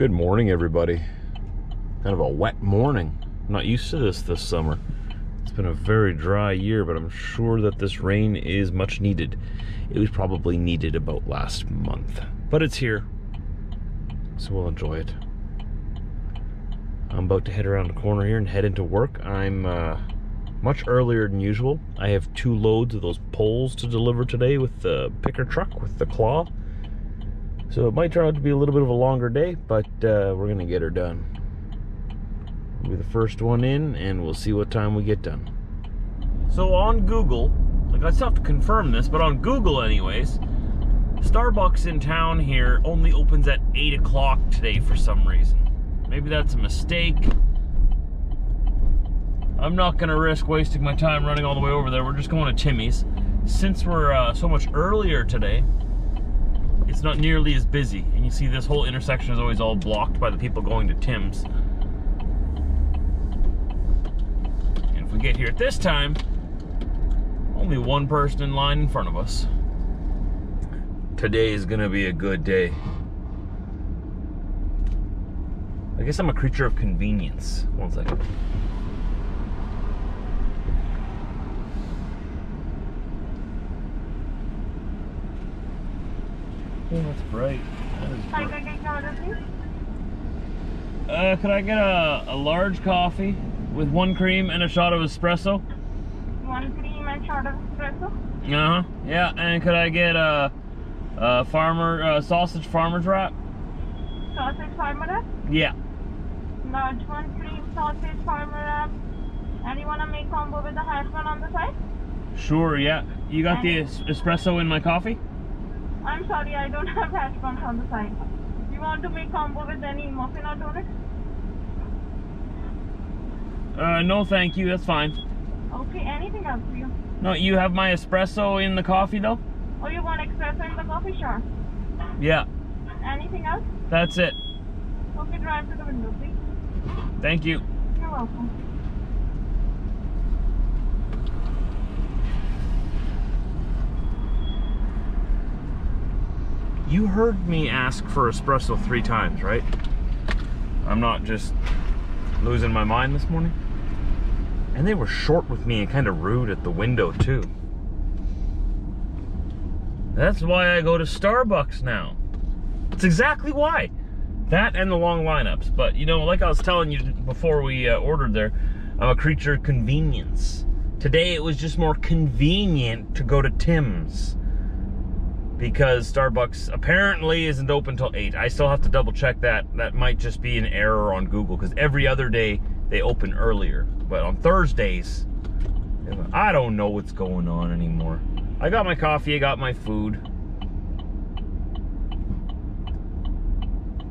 Good morning, everybody. Kind of a wet morning. I'm not used to this this summer. It's been a very dry year, but I'm sure that this rain is much needed. It was probably needed about last month, but it's here, so we'll enjoy it. I'm about to head around the corner here and head into work. I'm uh, much earlier than usual. I have two loads of those poles to deliver today with the picker truck with the claw. So it might turn out to be a little bit of a longer day, but uh, we're gonna get her done. We'll be the first one in, and we'll see what time we get done. So on Google, like I still have to confirm this, but on Google, anyways, Starbucks in town here only opens at 8 o'clock today for some reason. Maybe that's a mistake. I'm not gonna risk wasting my time running all the way over there. We're just going to Timmy's. Since we're uh, so much earlier today, it's not nearly as busy. And you see this whole intersection is always all blocked by the people going to Tim's. And if we get here at this time, only one person in line in front of us. Today is gonna be a good day. I guess I'm a creature of convenience. One second. Oh, that's bright. That is bright. can I take your order, please? Uh, could I get a, a large coffee with one cream and a shot of espresso? One cream and shot of espresso. Uh huh. Yeah, and could I get a, a farmer uh, sausage farmer's wrap? Sausage farmer wrap. Yeah. Large one cream sausage farmer wrap. And you wanna make combo with the hash brown on the side? Sure. Yeah. You got the es- espresso in my coffee? I'm sorry, I don't have hash browns on the side. You want to make combo with any muffin or donut? Uh, no, thank you. That's fine. Okay, anything else for you? No, you have my espresso in the coffee though. Oh, you want espresso in the coffee shop? Yeah. Anything else? That's it. Okay, drive to the window, please. Thank you. You're welcome. You heard me ask for espresso three times, right? I'm not just losing my mind this morning. And they were short with me and kind of rude at the window, too. That's why I go to Starbucks now. That's exactly why. That and the long lineups. But, you know, like I was telling you before we uh, ordered there, I'm a creature of convenience. Today it was just more convenient to go to Tim's because Starbucks apparently isn't open till 8. I still have to double check that. That might just be an error on Google because every other day they open earlier. But on Thursdays, I don't know what's going on anymore. I got my coffee, I got my food.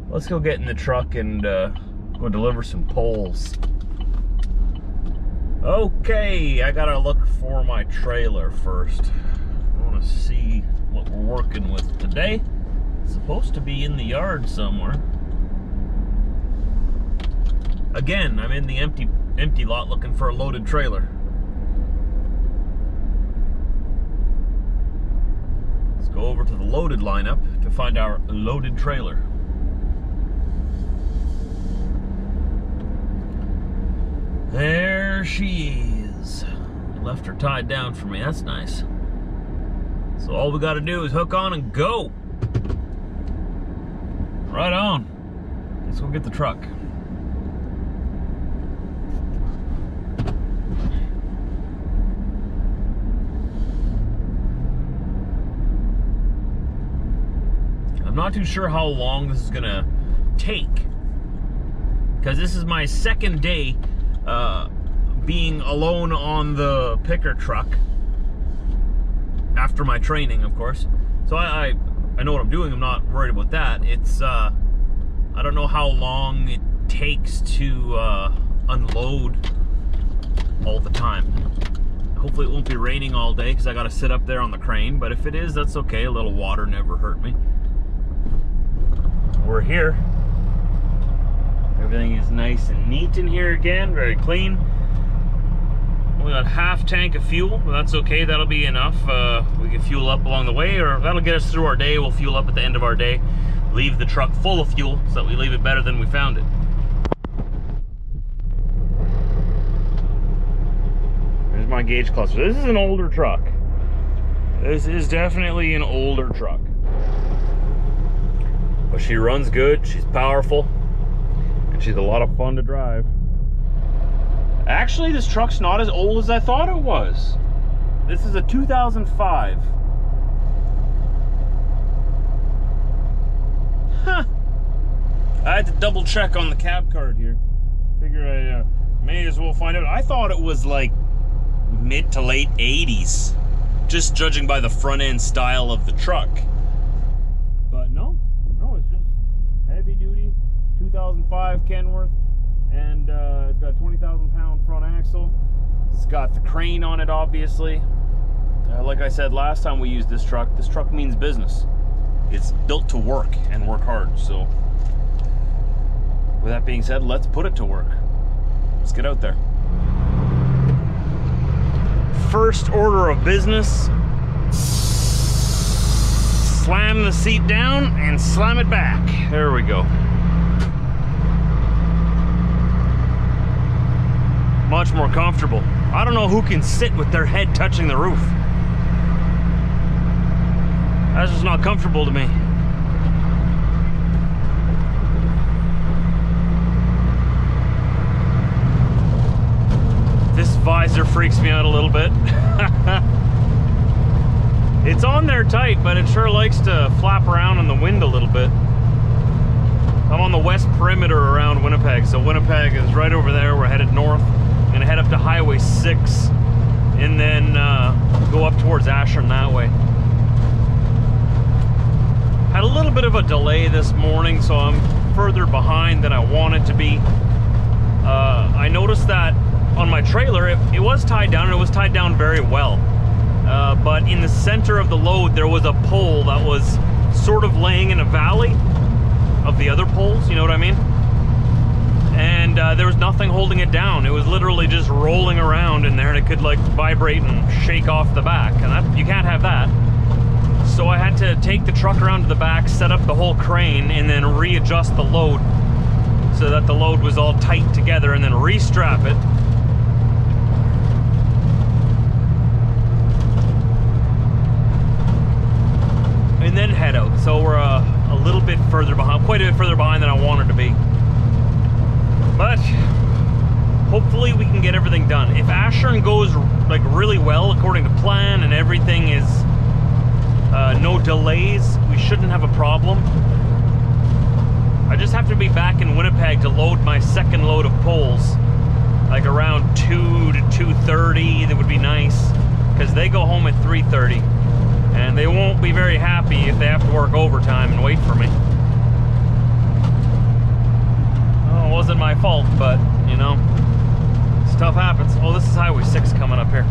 Let's go get in the truck and uh, go deliver some poles. Okay, I gotta look for my trailer first. I wanna see what we're working with today. It's supposed to be in the yard somewhere. Again, I'm in the empty empty lot looking for a loaded trailer. Let's go over to the loaded lineup to find our loaded trailer. There she is. Left her tied down for me. That's nice. So all we got to do is hook on and go. Right on. Let's go get the truck. I'm not too sure how long this is gonna take because this is my second day uh, being alone on the picker truck after my training, of course. So I, I, I know what I'm doing. I'm not worried about that. It's uh, I don't know how long it takes to uh, unload all the time. Hopefully it won't be raining all day because I got to sit up there on the crane. But if it is, that's okay. A little water never hurt me. We're here. Everything is nice and neat in here again, very clean. Only got half tank of fuel, but that's okay. That'll be enough. Uh, we can fuel up along the way, or that'll get us through our day. We'll fuel up at the end of our day. leave the truck full of fuel so that we leave it better than we found it. There's my gauge cluster. This is an older truck. This is definitely an older truck. But she runs good, she's powerful, and she's a lot of fun to drive. Actually, this truck's not as old as I thought it was. This is a 2005. Huh. I had to double check on the cab card here. Figure I uh, may as well find out. I thought it was like mid to late 80s, just judging by the front end style of the truck. But no, no, it's just heavy duty 2005 Kenworth, and uh, it's got a 20,000 pound front axle. It's got the crane on it, obviously. Uh, like I said last time we used this truck, this truck means business. It's built to work and work hard. So, with that being said, let's put it to work. Let's get out there. First order of business slam the seat down and slam it back. There we go. Much more comfortable. I don't know who can sit with their head touching the roof. That's just not comfortable to me. This visor freaks me out a little bit. it's on there tight, but it sure likes to flap around in the wind a little bit. I'm on the west perimeter around Winnipeg, so Winnipeg is right over there. We're headed north. Gonna head up to Highway 6 and then uh, go up towards Ashern that way. Had a little bit of a delay this morning, so I'm further behind than I wanted to be. Uh, I noticed that on my trailer, it, it, was tied down, and it was tied down very well. Uh, but in the center of the load, there was a pole that was sort of laying in a valley of the other poles, you know what I mean? And uh, there was nothing holding it down. It was literally just rolling around in there, and it could like vibrate and shake off the back, and that you can't have that. So I had to take the truck around to the back, set up the whole crane, and then readjust the load so that the load was all tight together, and then restrap it and then head out. So we're uh, a little bit further behind, quite a bit further behind than I wanted to be. But hopefully we can get everything done. If Ashern goes like really well according to plan and everything is uh, no delays, we shouldn't have a problem. I just have to be back in Winnipeg to load my second load of poles, like around 2 to 2.30, that would be nice, because they go home at 3.30 and they won't be very happy if they have to work overtime and wait for me. Oh, it wasn't my fault, but, you know, stuff happens. Oh, this is Highway 6 coming up here.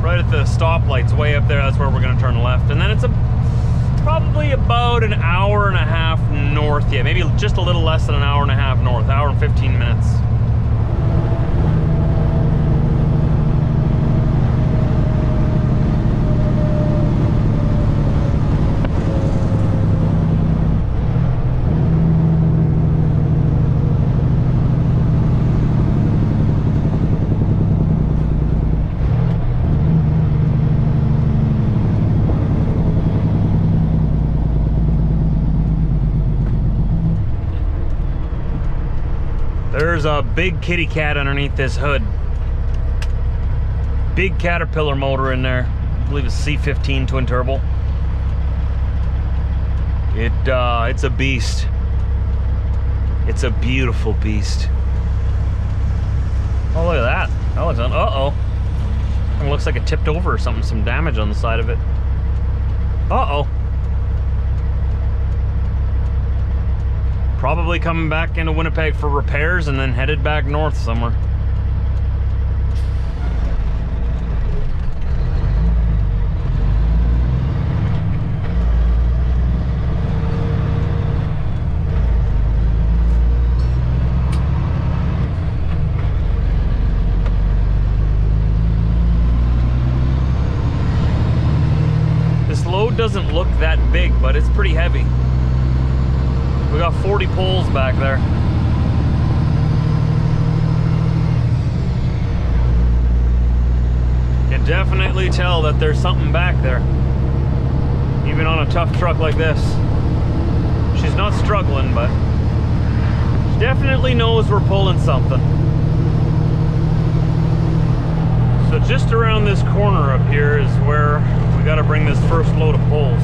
Right at the stoplights way up there, that's where we're to turn left. And then it's a probably about an hour and a half north. Yeah, maybe just a little less than an hour and a half north, hour and 15 minutes. There's a big kitty cat underneath this hood. Big Caterpillar motor in there. I believe it's C15 twin turbo. It uh, it's a beast. It's a beautiful beast. Oh look at that. That looks on. Uh oh. It looks like it tipped over or something. Some damage on the side of it. Uh probably coming back into Winnipeg for repairs and then headed back north somewhere. doesn't look that big, but it's pretty heavy. We got 40 poles back there. Can definitely tell that there's something back there. Even on a tough truck like this. She's not struggling, but she definitely knows we're pulling something. So just around this corner up here is where we got to bring this first load of poles.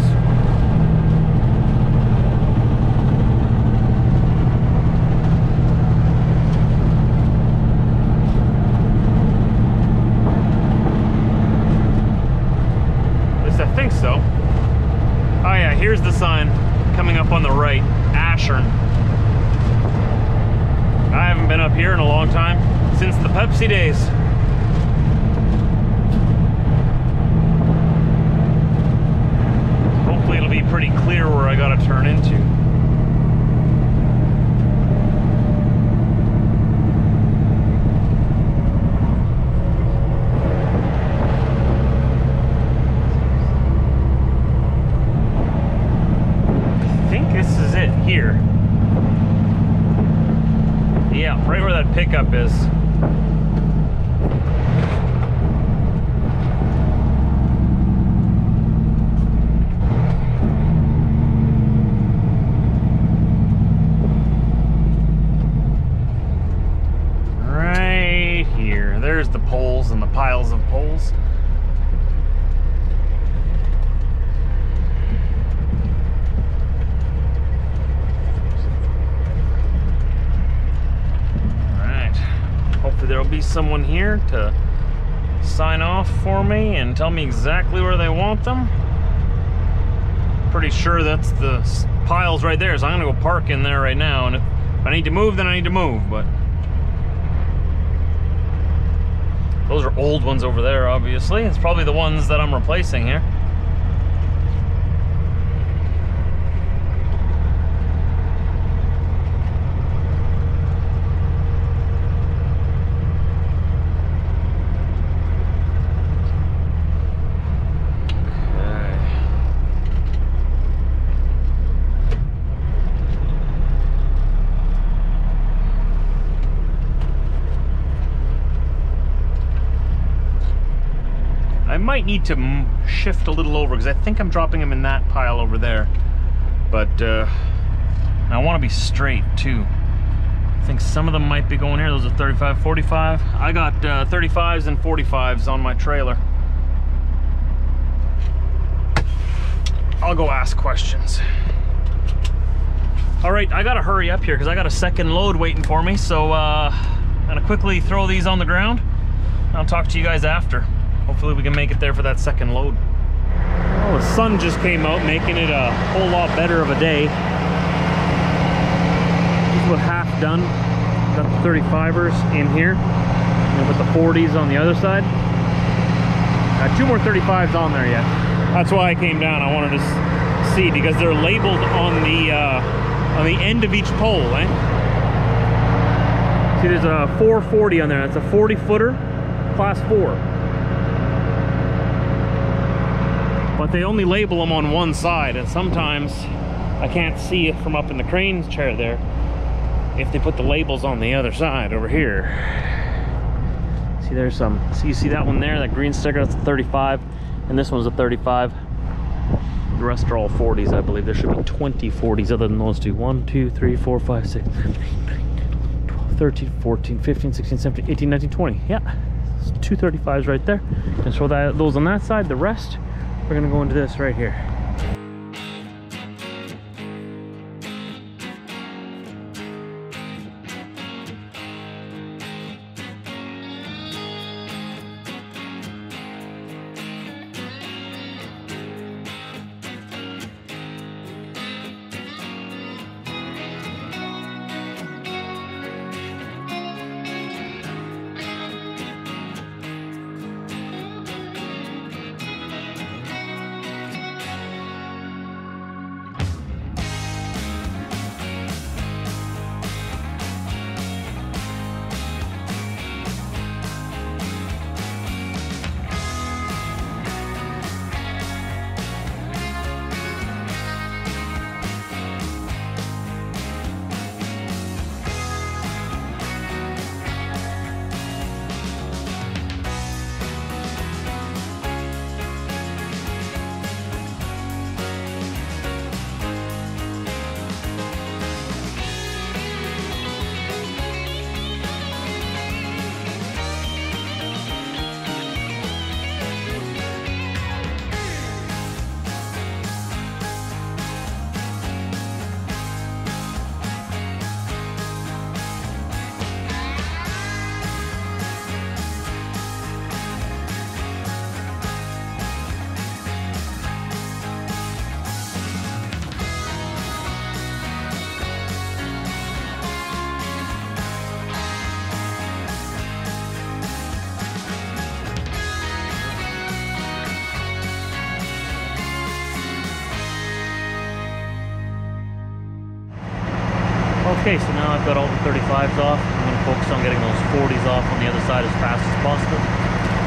At least I think so. Oh yeah, here's the sign coming up on the right, Ashern. I haven't been up here in a long time, since the Pepsi days. Hopefully it'll be pretty clear where I gotta turn into. I think this is it here. Yeah, right where that pickup is. Right here. There's the poles and the piles of poles. Hopefully there'll be someone here to sign off for me and tell me exactly where they want them. Pretty sure that's the piles right there, so I'm gonna go park in there right now. And if I need to move, then I need to move, but. Those are old ones over there, obviously. It's probably the ones that I'm replacing here. Might need to shift a little over because I think I'm dropping them in that pile over there. But uh, I want to be straight too. I think some of them might be going here. Those are 35, 45. I got uh, 35s and 45s on my trailer. I'll go ask questions. All right, I gotta hurry up here because I got a second load waiting for me. So uh, I'm gonna quickly throw these on the ground. I'll talk to you guys after. Hopefully we can make it there for that second load. The sun just came out, making it a whole lot better of a day. About half done. Got the 35ers in here, and with the 40s on the other side. Got two more 35s on there yet. That's why I came down. I wanted to see because they're labeled on the uh, on the end of each pole, eh? See, there's a 440 on there. That's a 40 footer, class four. But they only label them on one side, and sometimes I can't see it from up in the crane chair there if they put the labels on the other side over here. See, there's some. See, you see that one there, that green sticker? That's a 35, and this one's a 35. The rest are all 40s, I believe. There should be 20 40s other than those two. 1, 2, 3, 4, 5, 6, 7, 8, 9, 10, 12, 13, 14, 15, 16, 17, 18, 19, 20. Yeah, it's two 35s right there. And so that those on that side, the rest, we're gonna go into this right here. Okay, so now I've got all the 35s off. I'm gonna focus on getting those 40s off on the other side as fast as possible.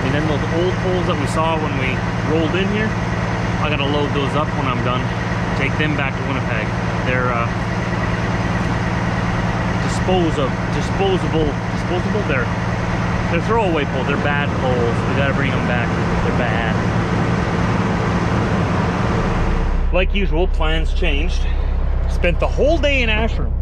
And then those old poles that we saw when we rolled in here, I gotta load those up when I'm done. Take them back to Winnipeg. They're uh, dispose of, disposable, disposable. They're they're throwaway poles. They're bad poles. We gotta bring them back. They're bad. Like usual, plans changed. Spent the whole day in Ashern.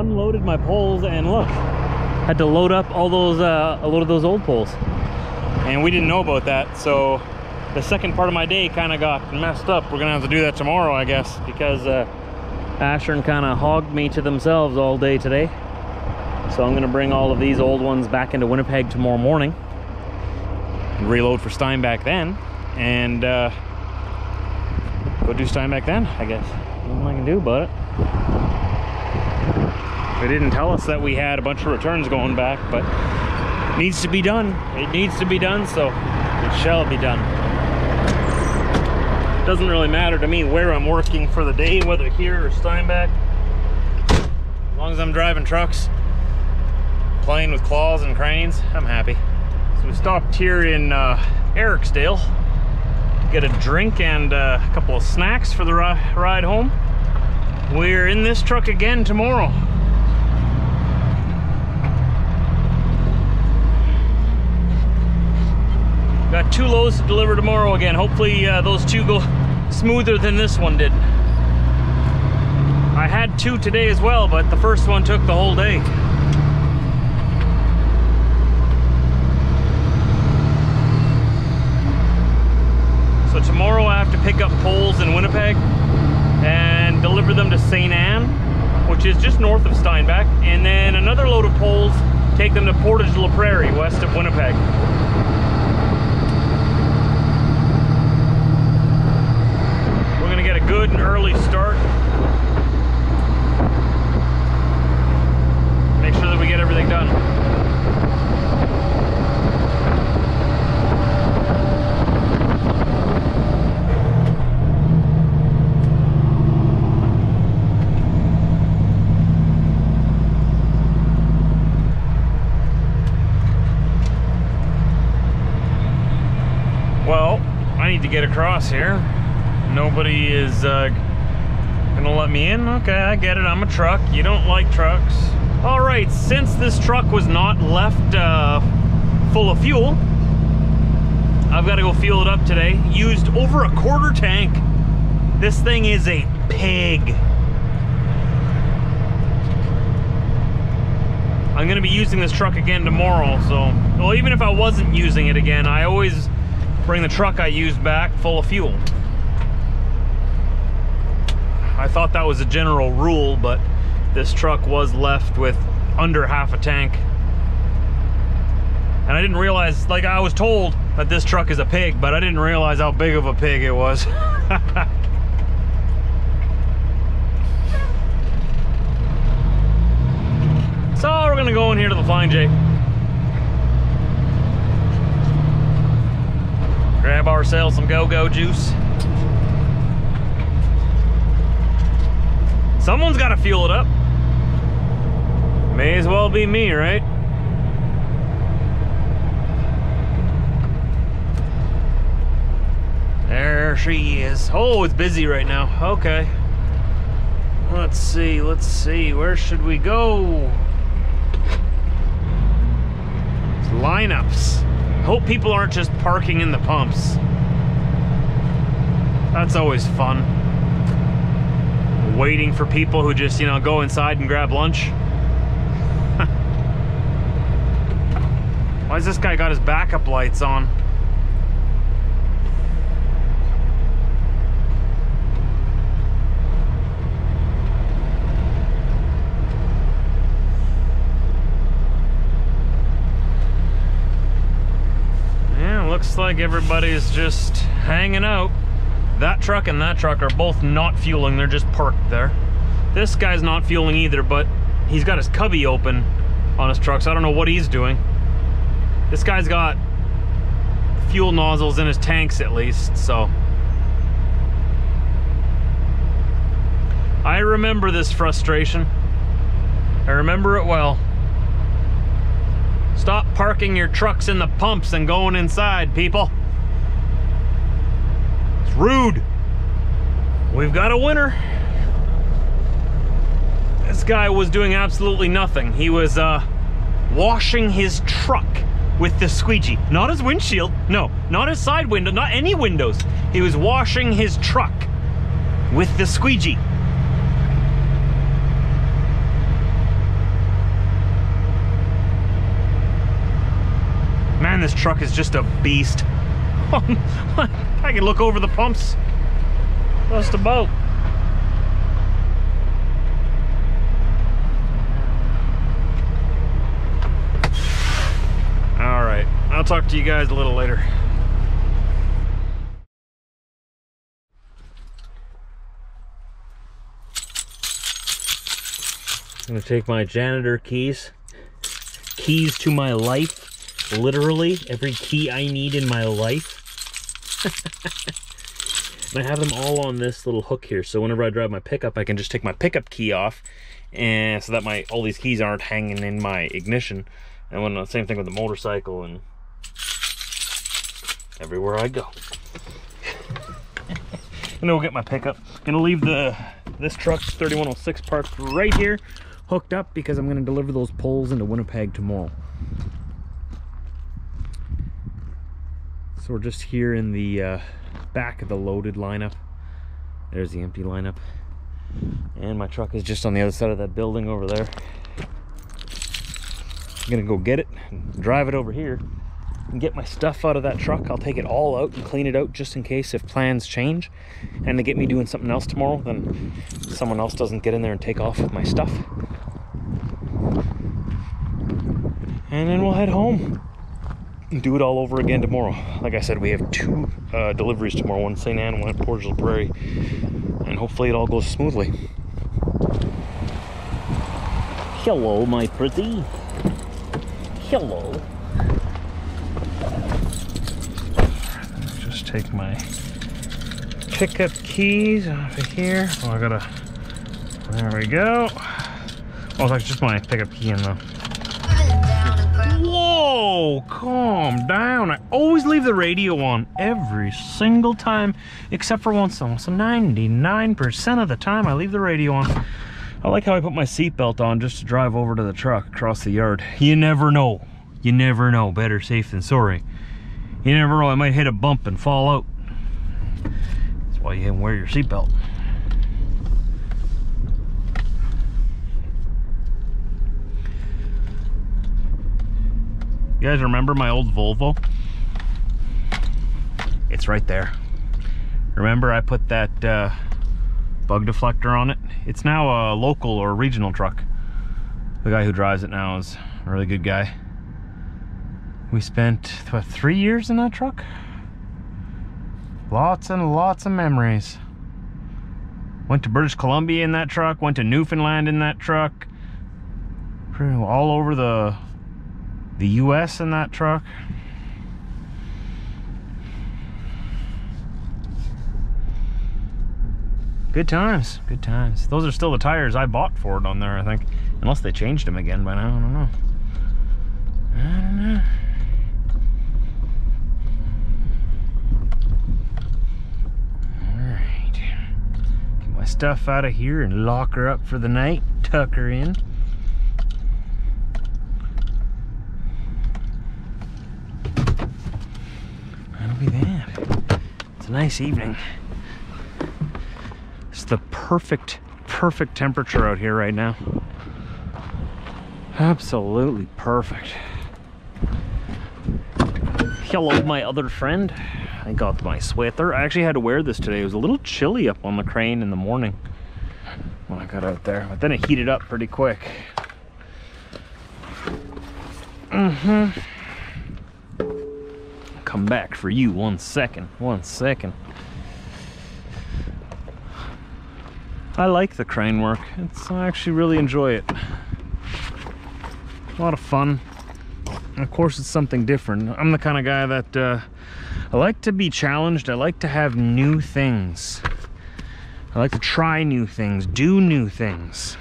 Unloaded my poles and look, had to load up all those, uh, a load of those old poles. And we didn't know about that, so the second part of my day kind of got messed up. We're gonna have to do that tomorrow, I guess, because uh, Ashern kind of hogged me to themselves all day today. So I'm gonna bring all of these old ones back into Winnipeg tomorrow morning. Reload for Steinbach then, and uh, go do Steinbach then, I guess. Nothing I can do about it. They didn't tell us that we had a bunch of returns going back, but needs to be done. It needs to be done, so it shall be done. Doesn't really matter to me where I'm working for the day, whether here or Steinbach. As long as I'm driving trucks, playing with claws and cranes, I'm happy. So we stopped here in uh, Eriksdale get a drink and uh, a couple of snacks for the ri ride home. We're in this truck again tomorrow. Two loads to deliver tomorrow again. Hopefully uh, those two go smoother than this one did. I had two today as well, but the first one took the whole day. So tomorrow I have to pick up poles in Winnipeg and deliver them to St. Anne, which is just north of Steinbach, and then another load of poles, take them to Portage la Prairie, west of Winnipeg. We're gonna get a good and early start. Make sure that we get everything done. Well, I need to get across here. Nobody is uh, gonna let me in. Okay, I get it. I'm a truck. You don't like trucks. All right, since this truck was not left uh, full of fuel, I've got to go fuel it up today. Used over a quarter tank. This thing is a pig. I'm gonna be using this truck again tomorrow, so, well, even if I wasn't using it again, I always bring the truck I used back full of fuel. I thought that was a general rule, but this truck was left with under half a tank. And I didn't realize, like I was told that this truck is a pig, but I didn't realize how big of a pig it was. so we're gonna go in here to the Flying J. grab ourselves some go-go juice. Someone's got to fuel it up. May as well be me, right? There she is. Oh, it's busy right now. Okay. Let's see, let's see. Where should we go? Lineups. Hope people aren't just parking in the pumps. That's always fun. Waiting for people who just, you know, go inside and grab lunch. Why's this guy got his backup lights on? Yeah, looks like everybody's just hanging out. That truck and that truck are both not fueling, they're just parked there. This guy's not fueling either, but he's got his cubby open on his truck, so I don't know what he's doing. This guy's got fuel nozzles in his tanks at least, so. I remember this frustration. I remember it well. Stop parking your trucks in the pumps and going inside, people. Rude. We've got a winner. This guy was doing absolutely nothing. He was uh, washing his truck with the squeegee. Not his windshield, no, not his side window, not any windows. He was washing his truck with the squeegee. Man, this truck is just a beast. I can look over the pumps just about. All right, I'll talk to you guys a little later. I'm gonna take my janitor keys, keys to my life, literally every key I need in my life. And I have them all on this little hook here, so whenever I drive my pickup, I can just take my pickup key off, and so that my all these keys aren't hanging in my ignition. And when the same thing with the motorcycle and everywhere I go. and then we'll get my pickup. Gonna leave the this truck's 3106 parked right here, hooked up because I'm gonna deliver those poles into Winnipeg tomorrow. So we're just here in the uh, back of the loaded lineup. There's the empty lineup. And my truck is just on the other side of that building over there. I'm gonna go get it, drive it over here, and get my stuff out of that truck. I'll take it all out and clean it out just in case if plans change and they get me doing something else tomorrow, then someone else doesn't get in there and take off with my stuff. And then we'll head home do it all over again tomorrow. Like I said, we have two uh, deliveries tomorrow, one St. Anne, one at Portage Prairie, and hopefully it all goes smoothly. Hello, my pretty. Hello. Just take my pickup keys off of here. Oh, I gotta. There we go. Oh, that's just my pickup key in the. Whoa, calm down. I always leave the radio on every single time, except for once. Almost 99% of the time, I leave the radio on. I like how I put my seatbelt on just to drive over to the truck across the yard. You never know. You never know. Better safe than sorry. You never know. I might hit a bump and fall out. That's why you didn't wear your seatbelt. You guys remember my old Volvo? It's right there. Remember I put that uh, bug deflector on it? It's now a local or regional truck. The guy who drives it now is a really good guy. We spent, what, three years in that truck? Lots and lots of memories. Went to British Columbia in that truck, went to Newfoundland in that truck. All over the the US in that truck. Good times, good times. Those are still the tires I bought for it on there, I think. Unless they changed them again by now, I don't know. I don't know. Alright. Get my stuff out of here and lock her up for the night. Tuck her in. That'll be that. It's nice evening. It's the perfect, perfect temperature out here right now. Absolutely perfect. Hello, my other friend. I got my sweater. I actually had to wear this today. It was a little chilly up on the crane in the morning when I got out there, but then it heated up pretty quick. Mm-hmm. Come back for you one second, one second. I like the crane work. It's I actually really enjoy it. A lot of fun. Of course, it's something different. I'm the kind of guy that uh, I like to be challenged. I like to have new things I like to try new things, do new things.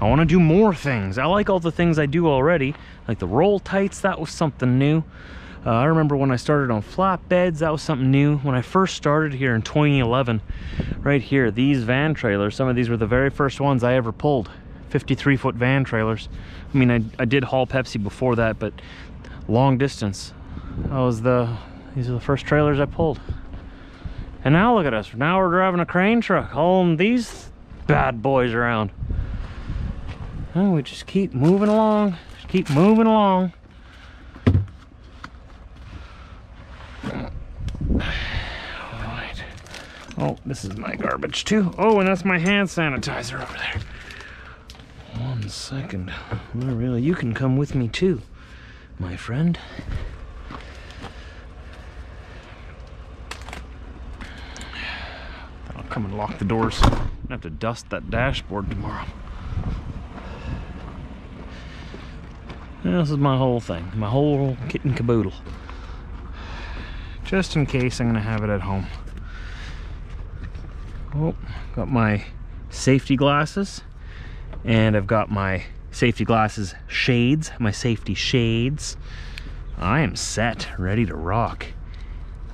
I want to do more things. I like all the things I do already, like the roll tights, that was something new. Uh, I remember when I started on flatbeds, that was something new. When I first started here in 2011, right here, these van trailers, some of these were the very first ones I ever pulled. 53 foot van trailers. I mean, I, I did haul Pepsi before that, but long distance. That was the, these are the first trailers I pulled. And now look at us. Now we're driving a crane truck, hauling these bad boys around. And we just keep moving along, just keep moving along. All right. Oh, this is my garbage too. Oh, and that's my hand sanitizer over there. One second. Well, really, you can come with me too, my friend. I'll come and lock the doors. Gonna have to dust that dashboard tomorrow. This is my whole thing, my whole kit and caboodle. Just in case I'm gonna have it at home. Oh, got my safety glasses and I've got my safety glasses shades, my safety shades. I am set, ready to rock.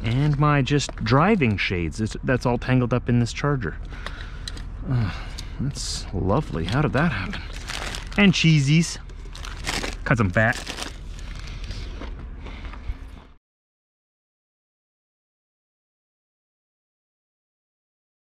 And my just driving shades, that's all tangled up in this charger. Oh, that's lovely, how did that happen? And cheesies, cause I'm fat.